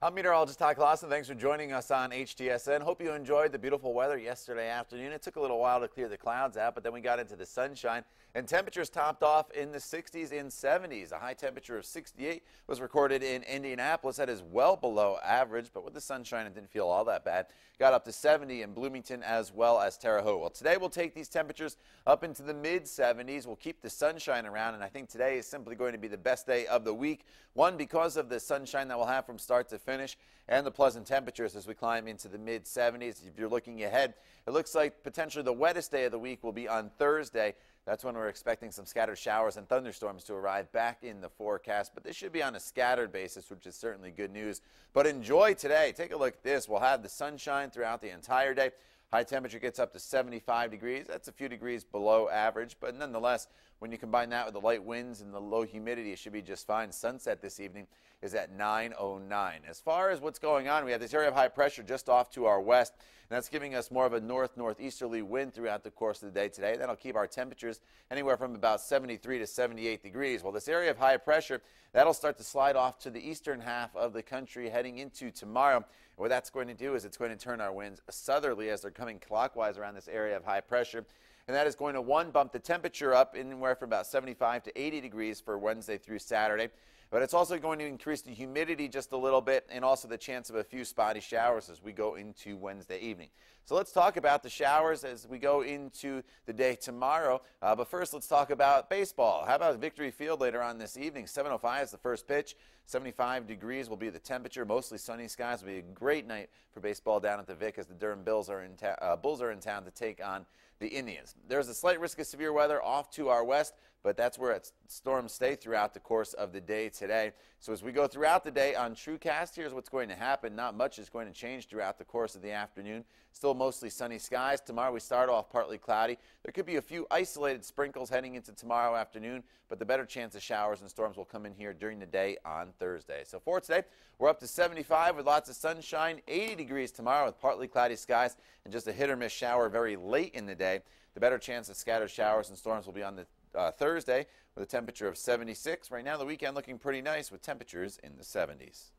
I'm meteorologist Todd Klaassen. Thanks for joining us on HTSN. Hope you enjoyed the beautiful weather yesterday afternoon. It took a little while to clear the clouds out, but then we got into the sunshine and temperatures topped off in the 60s and 70s. A high temperature of 68 was recorded in Indianapolis. That is well below average, but with the sunshine, it didn't feel all that bad. Got up to 70 in Bloomington as well as Terre Haute. Well, today we'll take these temperatures up into the mid 70s. We'll keep the sunshine around, and I think today is simply going to be the best day of the week. One, because of the sunshine that we'll have from start to and the pleasant temperatures as we climb into the mid 70s. If you're looking ahead, it looks like potentially the wettest day of the week will be on Thursday. That's when we're expecting some scattered showers and thunderstorms to arrive back in the forecast. But this should be on a scattered basis, which is certainly good news. But enjoy today. Take a look at this. We'll have the sunshine throughout the entire day. High temperature gets up to 75 degrees. That's a few degrees below average, but nonetheless, when you combine that with the light winds and the low humidity, it should be just fine. Sunset this evening is at 9.09. As far as what's going on, we have this area of high pressure just off to our west, and that's giving us more of a north-northeasterly wind throughout the course of the day today. That'll keep our temperatures anywhere from about 73 to 78 degrees. Well, this area of high pressure, that'll start to slide off to the eastern half of the country heading into tomorrow. What that's going to do is it's going to turn our winds southerly as they're coming clockwise around this area of high pressure. And that is going to, one, bump the temperature up anywhere from about 75 to 80 degrees for Wednesday through Saturday. But it's also going to increase the humidity just a little bit and also the chance of a few spotty showers as we go into Wednesday evening. So let's talk about the showers as we go into the day tomorrow. Uh, but first, let's talk about baseball. How about Victory Field later on this evening? 7.05 is the first pitch. 75 degrees will be the temperature. Mostly sunny skies. will be a great night for baseball down at the Vic as the Durham Bills are in uh, Bulls are in town to take on the Indians. There's a slight risk of severe weather off to our west, but that's where storms stay throughout the course of the day today. So as we go throughout the day on TrueCast, here's what's going to happen. Not much is going to change throughout the course of the afternoon. Still mostly sunny skies. Tomorrow we start off partly cloudy. There could be a few isolated sprinkles heading into tomorrow afternoon, but the better chance of showers and storms will come in here during the day on Thursday. So for today, we're up to 75 with lots of sunshine, 80 degrees tomorrow with partly cloudy skies and just a hit or miss shower very late in the day. The better chance of scattered showers and storms will be on the uh, Thursday with a temperature of 76. Right now, the weekend looking pretty nice with temperatures in the 70s.